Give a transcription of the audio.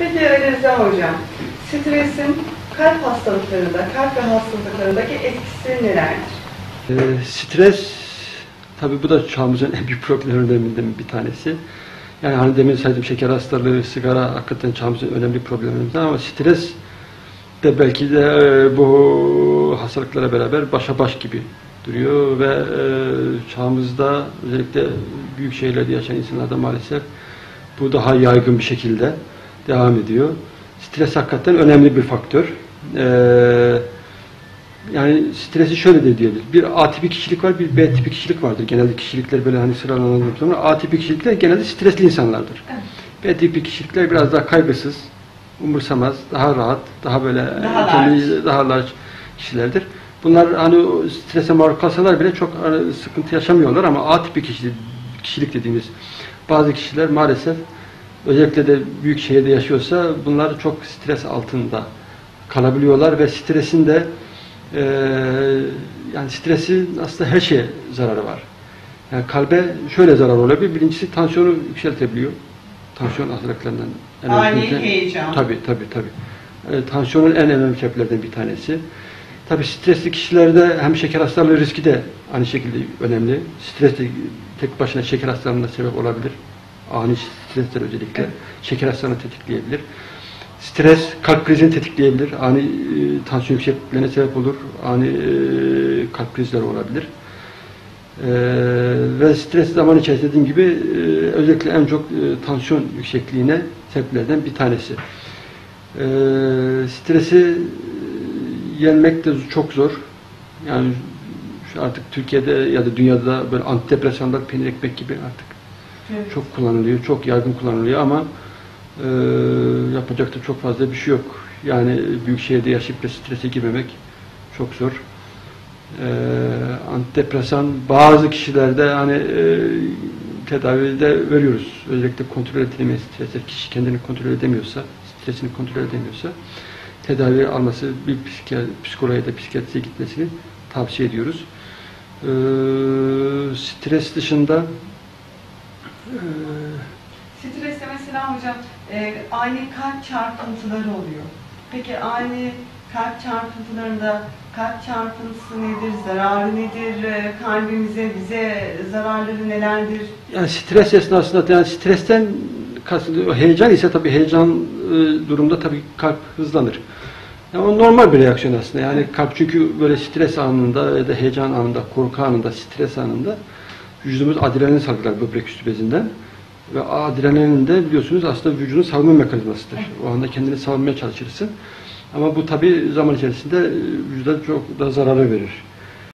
Peki Rıza Hocam, stresin kalp hastalıklarında, kalp ve hastalıklarındaki etkisi nelerdir? Ee, stres, tabi bu da çağımızın en büyük problemlerinden bir tanesi. Yani hani demin saydım şeker hastalığı, sigara hakikaten çağımızın önemli problemlerinden ama stres de belki de e, bu hastalıklara beraber başa baş gibi duruyor ve e, çağımızda özellikle büyük şehirlerde yaşayan insanlarda maalesef bu daha yaygın bir şekilde devam ediyor. Stres hakikaten önemli bir faktör. Ee, yani stresi şöyle de diyebiliriz. Bir A tipi kişilik var, bir B tipi kişilik vardır. Genelde kişilikler böyle hani sıralanır sonra A tipi kişilikler genelde stresli insanlardır. B tipi kişilikler biraz daha kaygısız, umursamaz, daha rahat, daha böyle Daha kendi- large. daha large kişilerdir. Bunlar hani strese maruz kalsalar bile çok hani, sıkıntı yaşamıyorlar ama A tipi kişilik, kişilik dediğimiz bazı kişiler maalesef özellikle de büyük şehirde yaşıyorsa bunlar çok stres altında kalabiliyorlar ve stresin de eee, yani stresin aslında her şeye zararı var. Yani kalbe şöyle zarar olabilir. Birincisi tansiyonu yükseltebiliyor. Tansiyon hastalıklarından en önemli- heyecan. Tabii tabii tabii. E, tansiyonun en önemli sebeplerden bir tanesi. Tabii stresli kişilerde hem şeker hastalığı riski de aynı şekilde önemli. Stres de tek başına şeker hastalığına sebep olabilir. Ani stresler özellikle şeker hastalığını tetikleyebilir. Stres kalp krizini tetikleyebilir. Ani e, tansiyon yüksekliklerine sebep olur. Ani e, kalp krizleri olabilir. E, ve stres zaman içerisinde dediğim gibi e, özellikle en çok e, tansiyon yüksekliğine sebeplerden bir tanesi. E, stresi e, yenmek de çok zor. Yani artık Türkiye'de ya da dünyada böyle antidepresanlar peynir ekmek gibi artık Evet. çok kullanılıyor, çok yaygın kullanılıyor ama e, yapacak da çok fazla bir şey yok. Yani büyük şehirde yaşayıp da strese girmemek çok zor. E, antidepresan bazı kişilerde hani e, tedavide veriyoruz. Özellikle kontrol edilemeyen stresler, kişi kendini kontrol edemiyorsa, stresini kontrol edemiyorsa tedavi alması, bir psikoloğa ya da psikiyatriye gitmesini tavsiye ediyoruz. E, stres dışında Streste mesela hocam e, ani kalp çarpıntıları oluyor. Peki ani kalp çarpıntılarında kalp çarpıntısı nedir, zararı nedir, e, kalbimize, bize zararları nelerdir? Yani stres esnasında yani stresten. Heyecan ise tabii heyecan e, durumda tabii kalp hızlanır. Yani o normal bir reaksiyon aslında. Yani kalp çünkü böyle stres anında ya da heyecan anında, korku anında, stres anında vücudumuz adrenalin salgılar böbrek üstü bezinden. Ve adrenalin de biliyorsunuz aslında vücudun savunma mekanizmasıdır. O anda kendini savunmaya çalışırsın. Ama bu tabii zaman içerisinde e, vücuda çok da zararı verir.